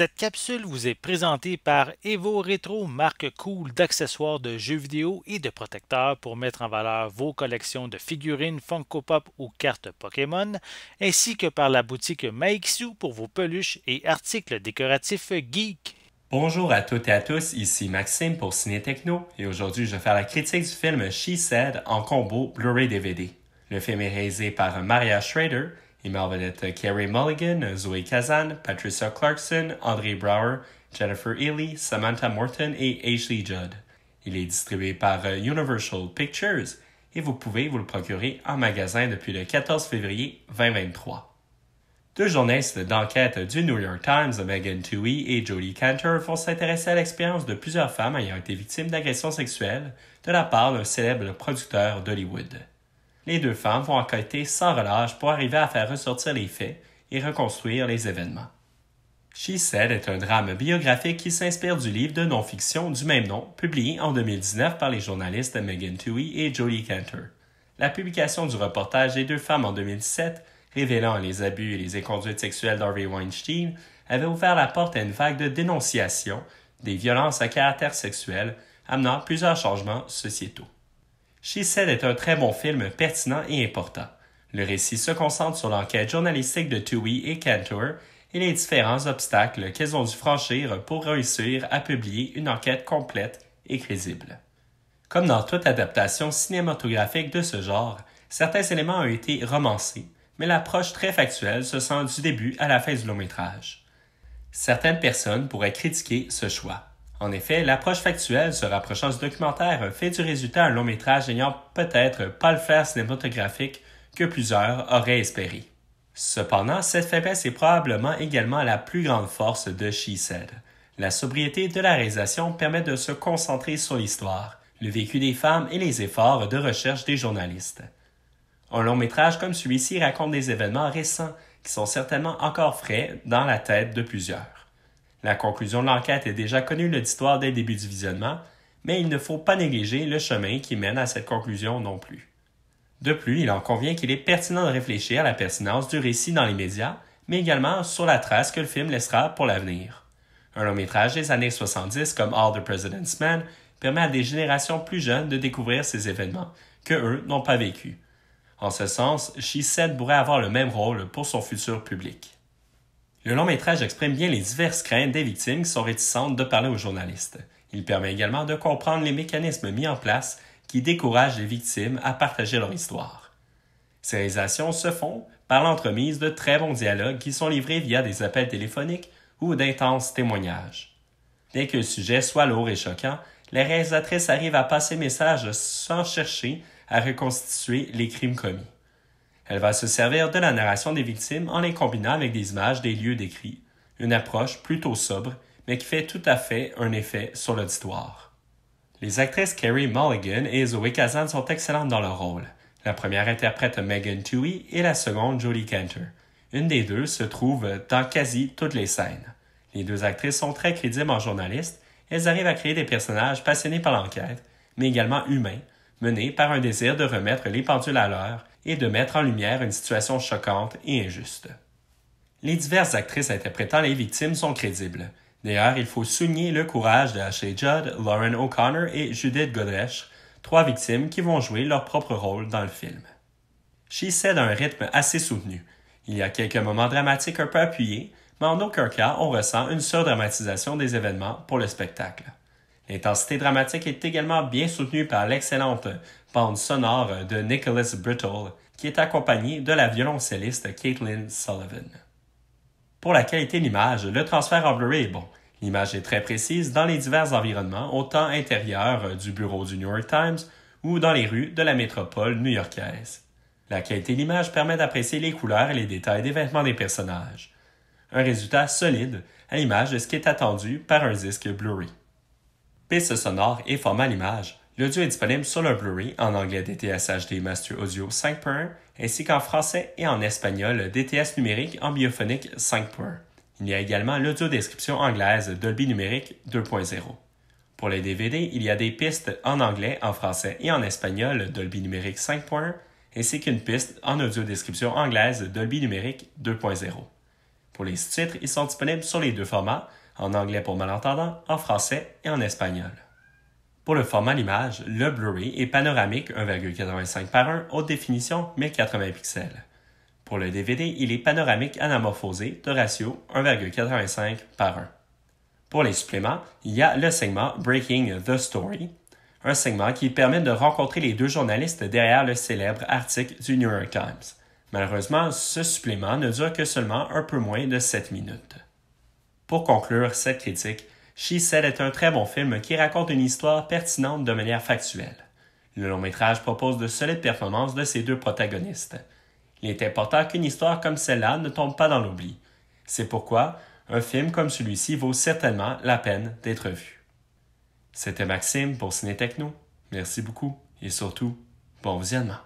Cette capsule vous est présentée par Evo Retro, marque cool d'accessoires de jeux vidéo et de protecteurs pour mettre en valeur vos collections de figurines Funko Pop ou cartes Pokémon, ainsi que par la boutique Maixu pour vos peluches et articles décoratifs geek. Bonjour à toutes et à tous, ici Maxime pour Ciné Techno et aujourd'hui je vais faire la critique du film She Said en combo Blu-ray DVD. Le film est réalisé par Maria Schrader en vedette Carey Mulligan, Zoe Kazan, Patricia Clarkson, André Brower, Jennifer Ely, Samantha Morton et Ashley Judd. Il est distribué par euh, Universal Pictures et vous pouvez vous le procurer en magasin depuis le 14 février 2023. Deux journalistes d'enquête du New York Times, Megan Toohey et Jodie Cantor, vont s'intéresser à l'expérience de plusieurs femmes ayant été victimes d'agressions sexuelles de la part d'un célèbre producteur d'Hollywood les deux femmes vont enquêter sans relâche pour arriver à faire ressortir les faits et reconstruire les événements. She Said est un drame biographique qui s'inspire du livre de non-fiction du même nom, publié en 2019 par les journalistes Megan Toohey et Jodie Cantor. La publication du reportage des deux femmes en 2017, révélant les abus et les inconduites sexuelles d'Harvey Weinstein, avait ouvert la porte à une vague de dénonciation des violences à caractère sexuel, amenant plusieurs changements sociétaux. She Said est un très bon film pertinent et important. Le récit se concentre sur l'enquête journalistique de Tui et Cantor et les différents obstacles qu'elles ont dû franchir pour réussir à publier une enquête complète et crédible. Comme dans toute adaptation cinématographique de ce genre, certains éléments ont été romancés, mais l'approche très factuelle se sent du début à la fin du long métrage. Certaines personnes pourraient critiquer ce choix. En effet, l'approche factuelle se rapprochant du documentaire fait du résultat un long métrage ayant peut-être pas le faire cinématographique que plusieurs auraient espéré. Cependant, cette faiblesse est probablement également la plus grande force de She Said. La sobriété de la réalisation permet de se concentrer sur l'histoire, le vécu des femmes et les efforts de recherche des journalistes. Un long métrage comme celui-ci raconte des événements récents qui sont certainement encore frais dans la tête de plusieurs. La conclusion de l'enquête est déjà connue de l'histoire dès le début du visionnement, mais il ne faut pas négliger le chemin qui mène à cette conclusion non plus. De plus, il en convient qu'il est pertinent de réfléchir à la pertinence du récit dans les médias, mais également sur la trace que le film laissera pour l'avenir. Un long métrage des années 70 comme All the President's Men permet à des générations plus jeunes de découvrir ces événements que eux n'ont pas vécu. En ce sens, She Said pourrait avoir le même rôle pour son futur public. Le long métrage exprime bien les diverses craintes des victimes qui sont réticentes de parler aux journalistes. Il permet également de comprendre les mécanismes mis en place qui découragent les victimes à partager leur histoire. Ces réalisations se font par l'entremise de très bons dialogues qui sont livrés via des appels téléphoniques ou d'intenses témoignages. Bien que le sujet soit lourd et choquant, les réalisatrices arrivent à passer message sans chercher à reconstituer les crimes commis. Elle va se servir de la narration des victimes en les combinant avec des images des lieux décrits, une approche plutôt sobre, mais qui fait tout à fait un effet sur l'auditoire. Les actrices Carrie Mulligan et Zoe Kazan sont excellentes dans leur rôle. La première interprète Megan Toohey et la seconde Jodie Cantor. Une des deux se trouve dans quasi toutes les scènes. Les deux actrices sont très crédibles en journalistes. Elles arrivent à créer des personnages passionnés par l'enquête, mais également humains, menés par un désir de remettre les pendules à l'heure et de mettre en lumière une situation choquante et injuste. Les diverses actrices interprétant les victimes sont crédibles. D'ailleurs, il faut souligner le courage de Ashley Judd, Lauren O'Connor et Judith Godrèche, trois victimes qui vont jouer leur propre rôle dans le film. She cède un rythme assez soutenu. Il y a quelques moments dramatiques un peu appuyés, mais en aucun cas on ressent une surdramatisation des événements pour le spectacle. L'intensité dramatique est également bien soutenue par l'excellente bande sonore de Nicholas Brittle, qui est accompagnée de la violoncelliste Caitlin Sullivan. Pour la qualité de l'image, le transfert en Blu-ray est bon. L'image est très précise dans les divers environnements, autant intérieurs du bureau du New York Times ou dans les rues de la métropole new-yorkaise. La qualité de l'image permet d'apprécier les couleurs et les détails des vêtements des personnages. Un résultat solide à l'image de ce qui est attendu par un disque Blu-ray piste sonore et format l'image. L'audio est disponible sur le Blu-ray en anglais DTS HD Master Audio 5.1 ainsi qu'en français et en espagnol DTS numérique en biophonique 5.1. Il y a également l'audio description anglaise Dolby numérique 2.0. Pour les DVD, il y a des pistes en anglais, en français et en espagnol Dolby numérique 5.1 ainsi qu'une piste en audio description anglaise Dolby numérique 2.0. Pour les sous-titres, ils sont disponibles sur les deux formats, en anglais pour malentendants, en français et en espagnol. Pour le format l'image, le Blu-ray est panoramique 1,85 par 1 haute définition 1080 pixels. Pour le DVD, il est panoramique anamorphosé de ratio 1,85 par 1. Pour les suppléments, il y a le segment Breaking the Story, un segment qui permet de rencontrer les deux journalistes derrière le célèbre article du New York Times. Malheureusement, ce supplément ne dure que seulement un peu moins de 7 minutes. Pour conclure cette critique, She est un très bon film qui raconte une histoire pertinente de manière factuelle. Le long métrage propose de solides performances de ses deux protagonistes. Il est important qu'une histoire comme celle-là ne tombe pas dans l'oubli. C'est pourquoi un film comme celui-ci vaut certainement la peine d'être vu. C'était Maxime pour Ciné Techno. Merci beaucoup et surtout, bon visionnement.